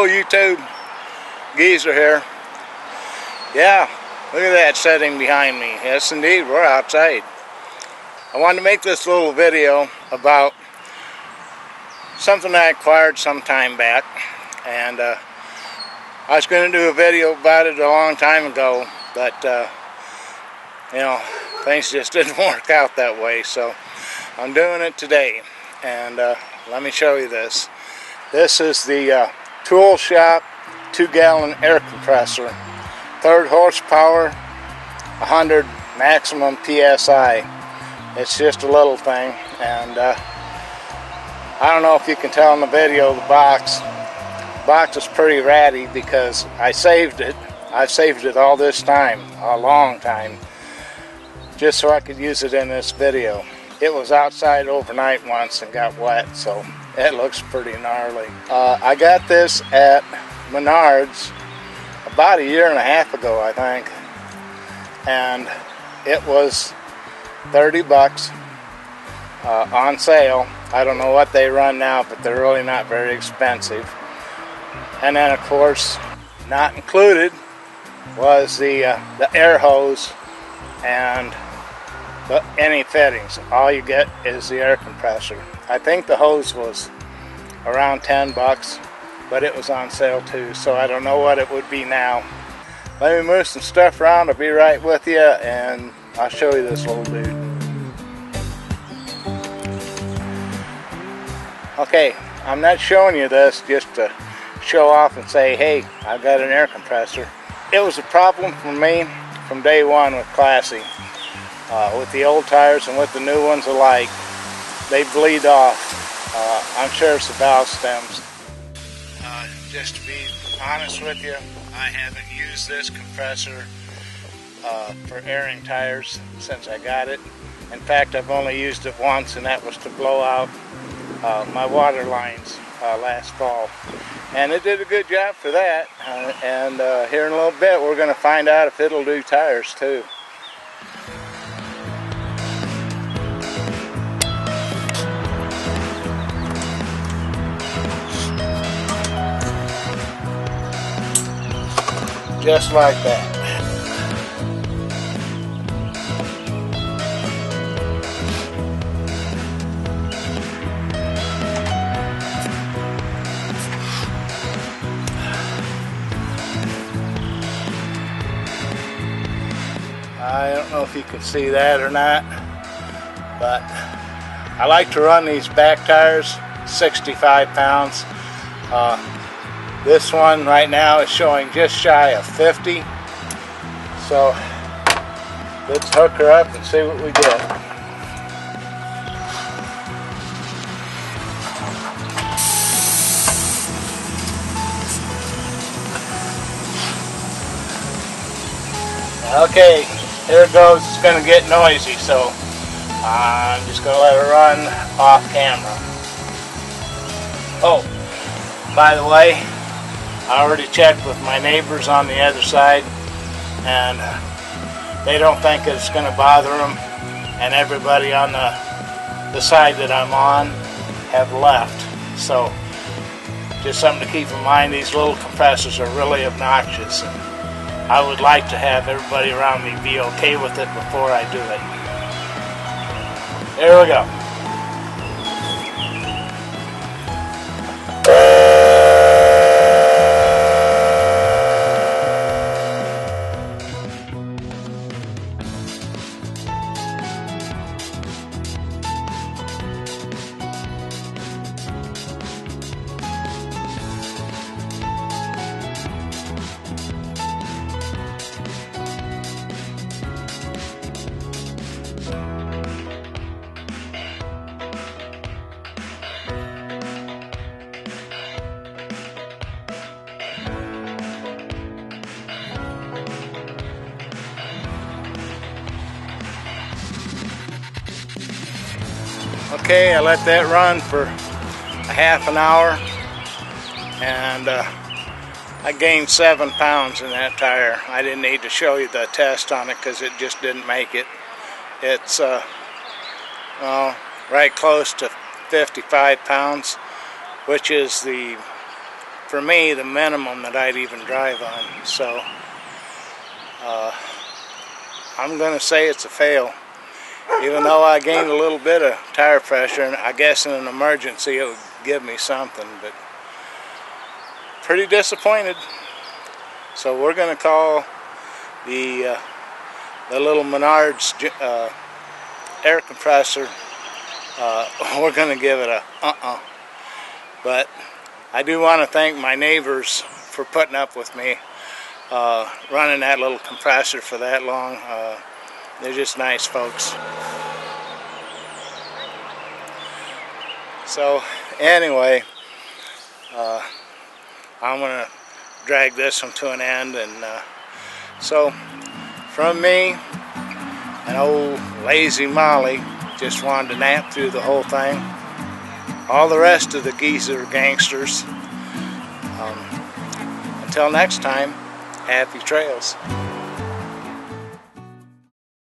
Hello YouTube, Geezer here. Yeah, look at that setting behind me. Yes indeed, we're outside. I wanted to make this little video about something I acquired some time back and uh, I was going to do a video about it a long time ago but uh, you know things just didn't work out that way so I'm doing it today and uh, let me show you this. This is the uh, Tool Shop 2 gallon air compressor. Third horsepower, 100 maximum PSI. It's just a little thing and uh, I don't know if you can tell in the video the box. The box is pretty ratty because I saved it. I've saved it all this time, a long time, just so I could use it in this video. It was outside overnight once and got wet, so it looks pretty gnarly. Uh, I got this at Menards about a year and a half ago, I think. And it was 30 bucks uh, on sale. I don't know what they run now, but they're really not very expensive. And then, of course, not included was the uh, the air hose and but any fittings. All you get is the air compressor. I think the hose was around 10 bucks, but it was on sale too, so I don't know what it would be now. Let me move some stuff around, I'll be right with you, and I'll show you this little dude. Okay, I'm not showing you this just to show off and say, hey, I've got an air compressor. It was a problem for me from day one with Classy uh, with the old tires and with the new ones alike, they bleed off. Uh, I'm sure it's the valve stems. Uh, just to be honest with you, I haven't used this compressor uh, for airing tires since I got it. In fact, I've only used it once, and that was to blow out uh, my water lines uh, last fall. And it did a good job for that. and here in a little bit, we're going to find out if it'll do tires too. Just like that. I don't know if you can see that or not, but I like to run these back tires 65 pounds. Uh, this one right now is showing just shy of 50. So let's hook her up and see what we get. Okay, here it goes. It's going to get noisy, so I'm just going to let her run off camera. Oh, by the way, I already checked with my neighbors on the other side and uh, they don't think it's going to bother them and everybody on the, the side that I'm on have left. So just something to keep in mind, these little compressors are really obnoxious. And I would like to have everybody around me be okay with it before I do it. There we go. Okay, I let that run for a half an hour and uh, I gained seven pounds in that tire. I didn't need to show you the test on it because it just didn't make it. It's uh, well, right close to 55 pounds, which is the for me, the minimum that I'd even drive on. So, uh, I'm going to say it's a fail. Even though I gained a little bit of tire pressure, and I guess in an emergency it would give me something, but pretty disappointed. So we're going to call the uh, the little Menards uh, air compressor. Uh, we're going to give it a uh-uh. But I do want to thank my neighbors for putting up with me uh, running that little compressor for that long. They're just nice folks. So anyway, uh, I'm going to drag this one to an end. And uh, so from me, an old lazy Molly, just wanted to nap through the whole thing. All the rest of the geese are gangsters. Um, until next time, happy trails.